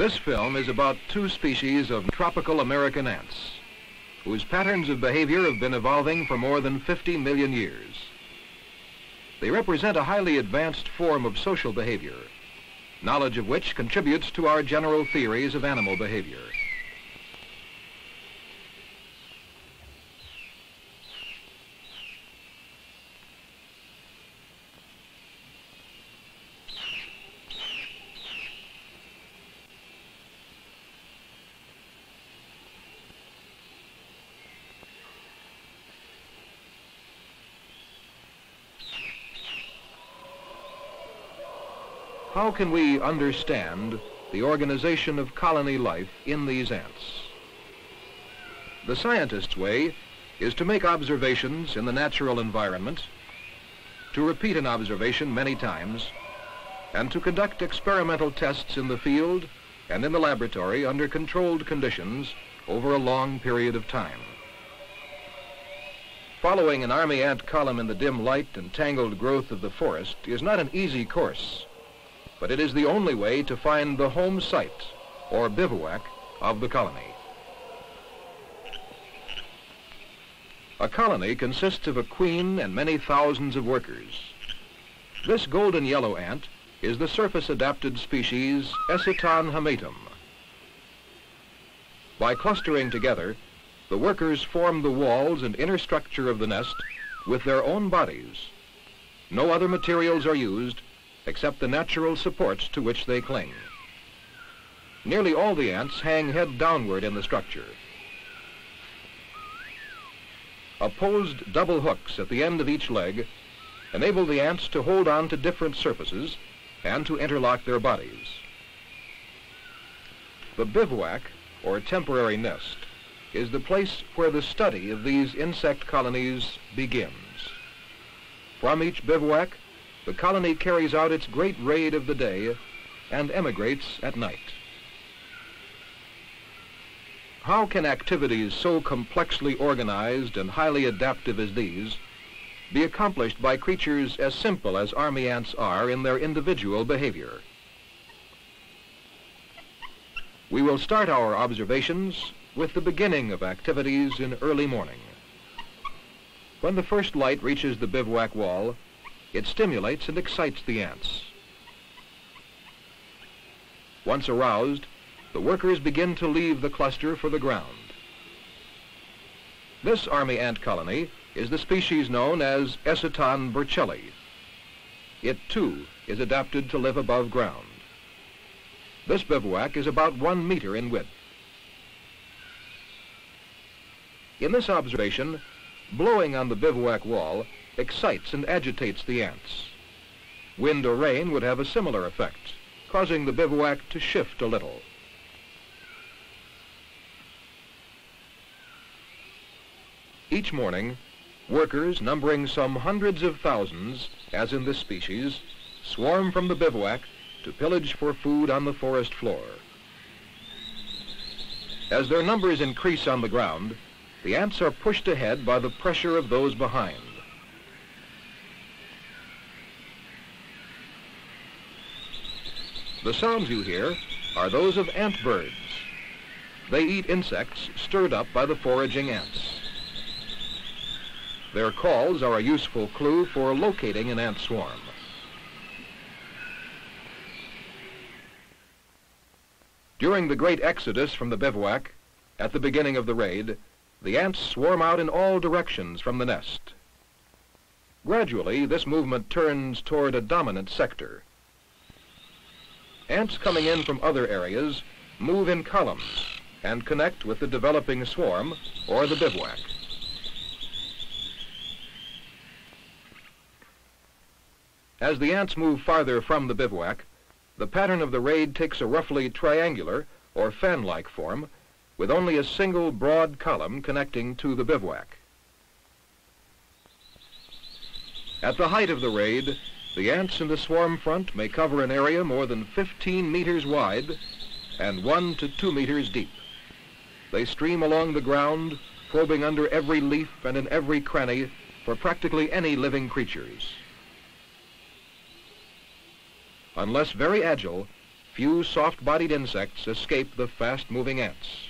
This film is about two species of tropical American ants, whose patterns of behavior have been evolving for more than 50 million years. They represent a highly advanced form of social behavior, knowledge of which contributes to our general theories of animal behavior. How can we understand the organization of colony life in these ants? The scientist's way is to make observations in the natural environment, to repeat an observation many times, and to conduct experimental tests in the field and in the laboratory under controlled conditions over a long period of time. Following an army ant column in the dim light and tangled growth of the forest is not an easy course but it is the only way to find the home site, or bivouac, of the colony. A colony consists of a queen and many thousands of workers. This golden yellow ant is the surface-adapted species Eciton hamatum. By clustering together, the workers form the walls and inner structure of the nest with their own bodies. No other materials are used except the natural supports to which they cling. Nearly all the ants hang head downward in the structure. Opposed double hooks at the end of each leg enable the ants to hold on to different surfaces and to interlock their bodies. The bivouac, or temporary nest, is the place where the study of these insect colonies begins. From each bivouac, the colony carries out its great raid of the day and emigrates at night. How can activities so complexly organized and highly adaptive as these be accomplished by creatures as simple as army ants are in their individual behavior? We will start our observations with the beginning of activities in early morning. When the first light reaches the bivouac wall, it stimulates and excites the ants. Once aroused, the workers begin to leave the cluster for the ground. This army ant colony is the species known as Eciton burchelli. It, too, is adapted to live above ground. This bivouac is about one meter in width. In this observation, blowing on the bivouac wall excites and agitates the ants. Wind or rain would have a similar effect, causing the bivouac to shift a little. Each morning, workers numbering some hundreds of thousands, as in this species, swarm from the bivouac to pillage for food on the forest floor. As their numbers increase on the ground, the ants are pushed ahead by the pressure of those behind. The sounds you hear are those of ant birds. They eat insects stirred up by the foraging ants. Their calls are a useful clue for locating an ant swarm. During the great exodus from the bivouac, at the beginning of the raid, the ants swarm out in all directions from the nest. Gradually, this movement turns toward a dominant sector. Ants coming in from other areas move in columns and connect with the developing swarm or the bivouac. As the ants move farther from the bivouac, the pattern of the raid takes a roughly triangular or fan-like form with only a single broad column connecting to the bivouac. At the height of the raid, the ants in the swarm front may cover an area more than 15 meters wide and one to two meters deep. They stream along the ground, probing under every leaf and in every cranny for practically any living creatures. Unless very agile, few soft-bodied insects escape the fast-moving ants.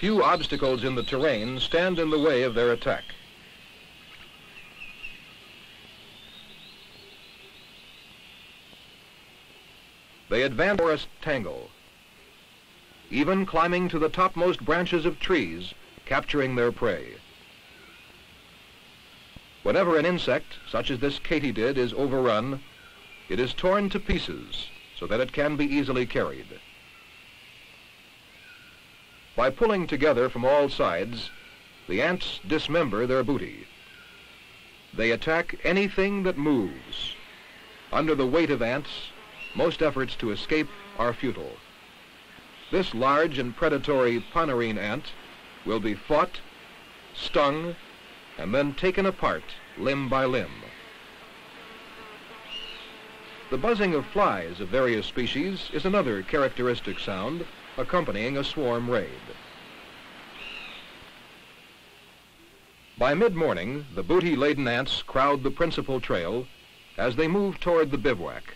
Few obstacles in the terrain stand in the way of their attack. They advance forest tangle, even climbing to the topmost branches of trees, capturing their prey. Whenever an insect, such as this katydid, is overrun, it is torn to pieces so that it can be easily carried. By pulling together from all sides, the ants dismember their booty. They attack anything that moves. Under the weight of ants, most efforts to escape are futile. This large and predatory Ponerine ant will be fought, stung, and then taken apart limb by limb. The buzzing of flies of various species is another characteristic sound accompanying a swarm raid. By mid-morning, the booty-laden ants crowd the principal trail as they move toward the bivouac.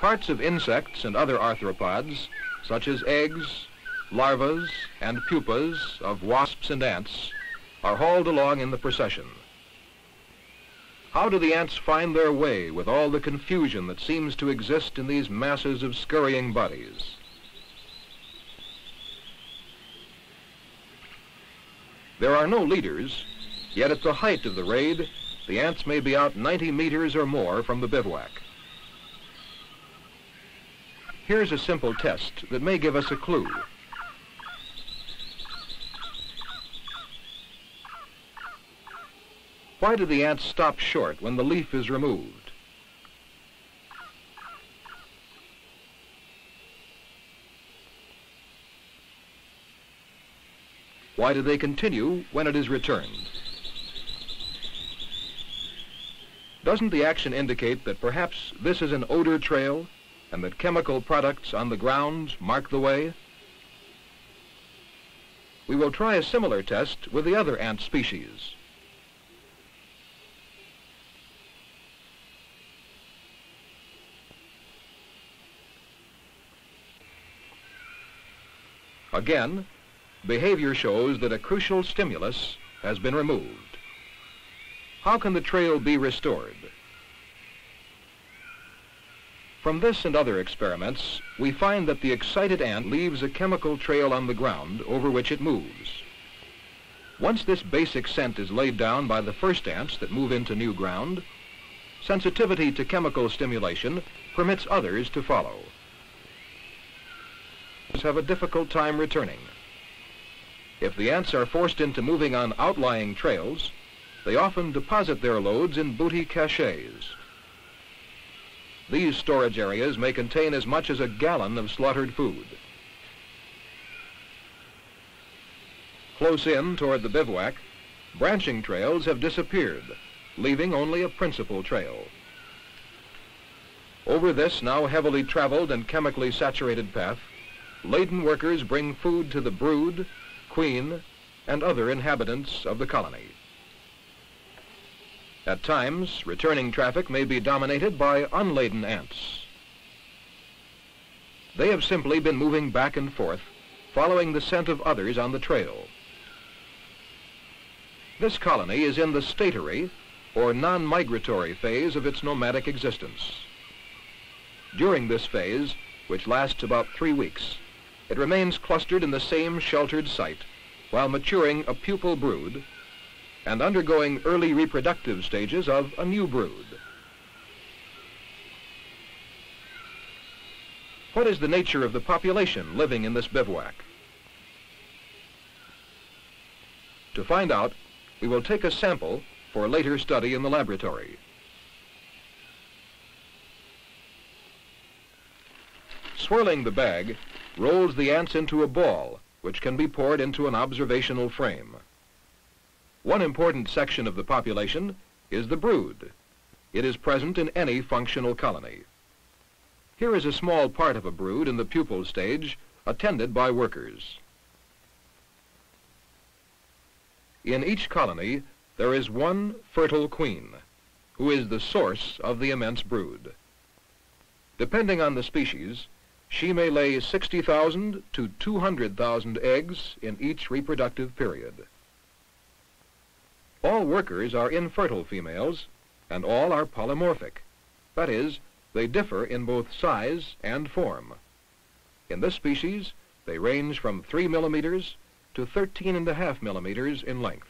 Parts of insects and other arthropods, such as eggs, larvas, and pupas of wasps and ants, are hauled along in the procession. How do the ants find their way with all the confusion that seems to exist in these masses of scurrying bodies? There are no leaders, yet at the height of the raid, the ants may be out 90 meters or more from the bivouac. Here's a simple test that may give us a clue. Why do the ants stop short when the leaf is removed? Why do they continue when it is returned? Doesn't the action indicate that perhaps this is an odor trail and that chemical products on the ground mark the way? We will try a similar test with the other ant species. Again, behavior shows that a crucial stimulus has been removed. How can the trail be restored? From this and other experiments, we find that the excited ant leaves a chemical trail on the ground over which it moves. Once this basic scent is laid down by the first ants that move into new ground, sensitivity to chemical stimulation permits others to follow have a difficult time returning. If the ants are forced into moving on outlying trails, they often deposit their loads in booty caches. These storage areas may contain as much as a gallon of slaughtered food. Close in toward the bivouac, branching trails have disappeared, leaving only a principal trail. Over this now heavily traveled and chemically saturated path, laden workers bring food to the brood, queen, and other inhabitants of the colony. At times, returning traffic may be dominated by unladen ants. They have simply been moving back and forth, following the scent of others on the trail. This colony is in the statary, or non-migratory phase of its nomadic existence. During this phase, which lasts about three weeks, it remains clustered in the same sheltered site while maturing a pupal brood and undergoing early reproductive stages of a new brood. What is the nature of the population living in this bivouac? To find out, we will take a sample for later study in the laboratory. Swirling the bag, rolls the ants into a ball, which can be poured into an observational frame. One important section of the population is the brood. It is present in any functional colony. Here is a small part of a brood in the pupal stage, attended by workers. In each colony, there is one fertile queen, who is the source of the immense brood. Depending on the species, she may lay 60,000 to 200,000 eggs in each reproductive period. All workers are infertile females, and all are polymorphic. That is, they differ in both size and form. In this species, they range from 3 millimeters to 13 and millimeters in length.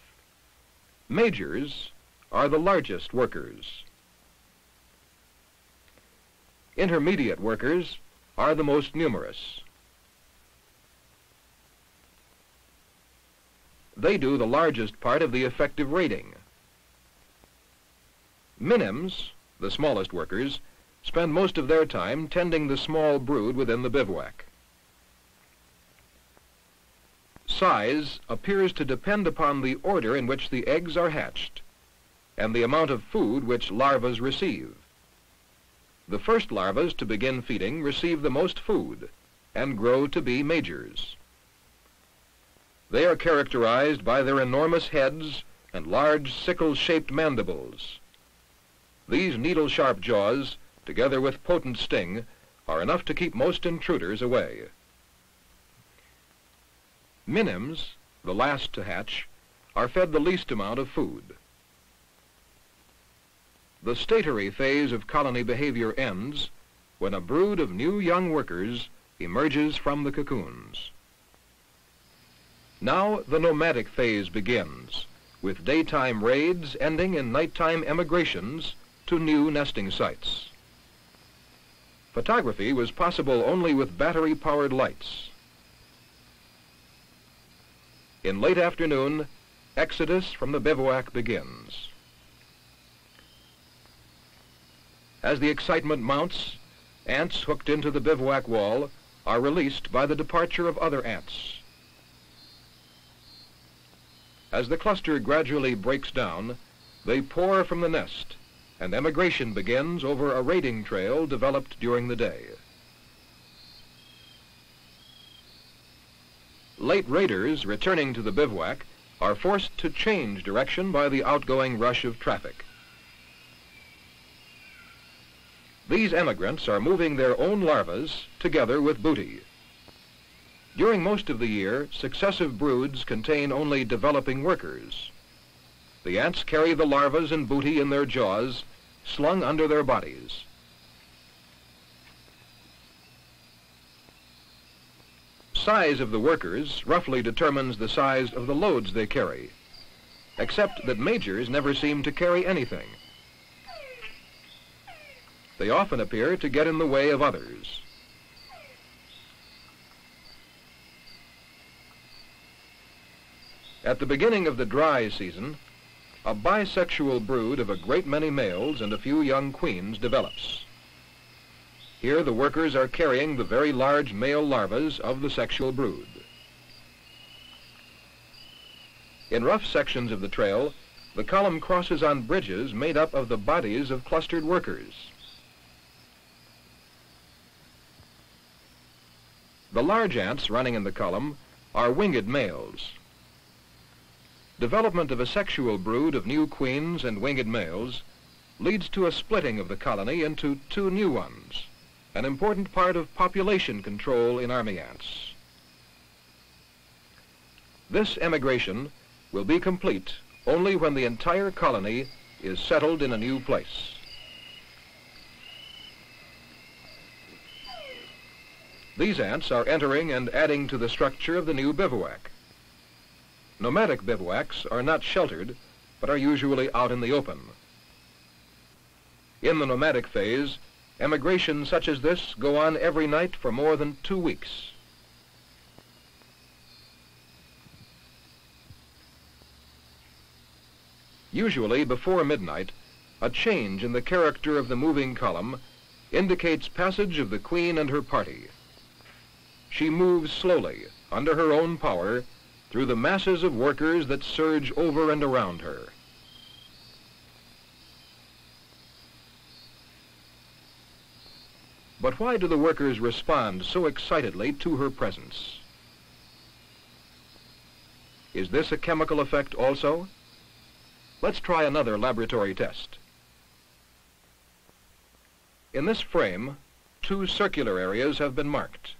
Majors are the largest workers. Intermediate workers are the most numerous. They do the largest part of the effective raiding. Minims, the smallest workers, spend most of their time tending the small brood within the bivouac. Size appears to depend upon the order in which the eggs are hatched and the amount of food which larvas receive. The first larvas to begin feeding receive the most food and grow to be majors. They are characterized by their enormous heads and large sickle-shaped mandibles. These needle-sharp jaws, together with potent sting, are enough to keep most intruders away. Minims, the last to hatch, are fed the least amount of food. The statary phase of colony behavior ends when a brood of new young workers emerges from the cocoons. Now the nomadic phase begins, with daytime raids ending in nighttime emigrations to new nesting sites. Photography was possible only with battery-powered lights. In late afternoon, exodus from the bivouac begins. As the excitement mounts, ants hooked into the bivouac wall are released by the departure of other ants. As the cluster gradually breaks down, they pour from the nest, and emigration begins over a raiding trail developed during the day. Late raiders returning to the bivouac are forced to change direction by the outgoing rush of traffic. These emigrants are moving their own larvas together with booty. During most of the year, successive broods contain only developing workers. The ants carry the larvas and booty in their jaws, slung under their bodies. Size of the workers roughly determines the size of the loads they carry, except that majors never seem to carry anything. They often appear to get in the way of others. At the beginning of the dry season, a bisexual brood of a great many males and a few young queens develops. Here the workers are carrying the very large male larvae of the sexual brood. In rough sections of the trail, the column crosses on bridges made up of the bodies of clustered workers. The large ants running in the column are winged males. Development of a sexual brood of new queens and winged males leads to a splitting of the colony into two new ones, an important part of population control in army ants. This emigration will be complete only when the entire colony is settled in a new place. These ants are entering and adding to the structure of the new bivouac. Nomadic bivouacs are not sheltered, but are usually out in the open. In the nomadic phase, emigrations such as this go on every night for more than two weeks. Usually before midnight, a change in the character of the moving column indicates passage of the queen and her party. She moves slowly, under her own power, through the masses of workers that surge over and around her. But why do the workers respond so excitedly to her presence? Is this a chemical effect also? Let's try another laboratory test. In this frame, two circular areas have been marked.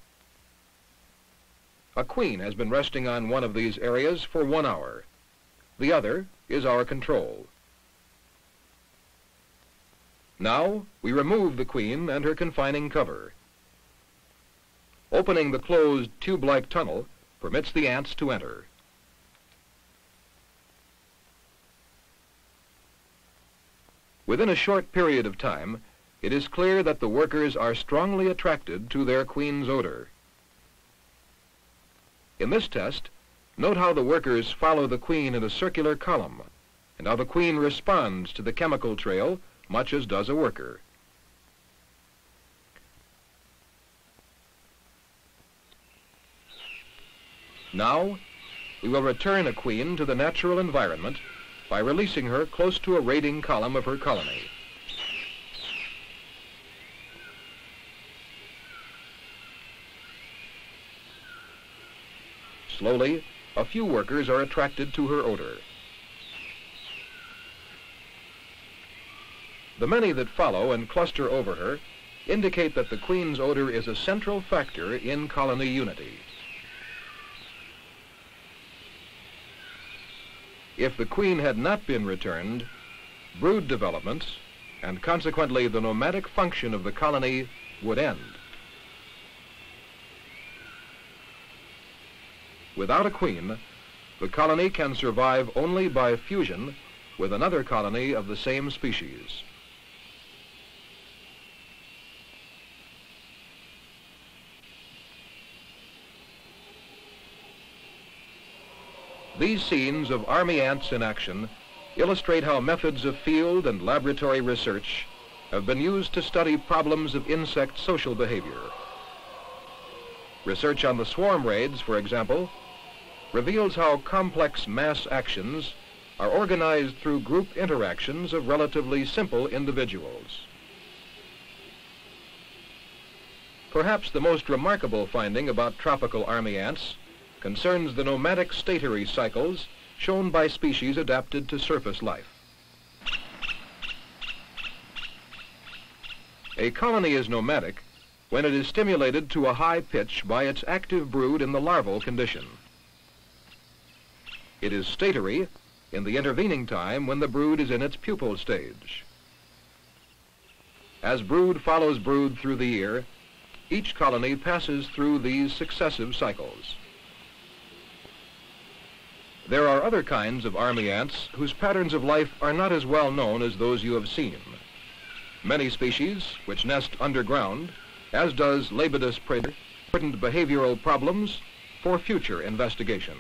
A queen has been resting on one of these areas for one hour. The other is our control. Now, we remove the queen and her confining cover. Opening the closed tube-like tunnel permits the ants to enter. Within a short period of time, it is clear that the workers are strongly attracted to their queen's odor. In this test, note how the workers follow the queen in a circular column, and how the queen responds to the chemical trail much as does a worker. Now, we will return a queen to the natural environment by releasing her close to a raiding column of her colony. Slowly, a few workers are attracted to her odor. The many that follow and cluster over her indicate that the queen's odor is a central factor in colony unity. If the queen had not been returned, brood developments, and consequently the nomadic function of the colony, would end. Without a queen, the colony can survive only by fusion with another colony of the same species. These scenes of army ants in action illustrate how methods of field and laboratory research have been used to study problems of insect social behavior. Research on the swarm raids, for example, reveals how complex mass actions are organized through group interactions of relatively simple individuals. Perhaps the most remarkable finding about tropical army ants concerns the nomadic statary cycles shown by species adapted to surface life. A colony is nomadic when it is stimulated to a high pitch by its active brood in the larval condition. It is statary in the intervening time when the brood is in its pupal stage. As brood follows brood through the year, each colony passes through these successive cycles. There are other kinds of army ants whose patterns of life are not as well known as those you have seen. Many species, which nest underground, as does Labidus praetor, important behavioral problems for future investigation.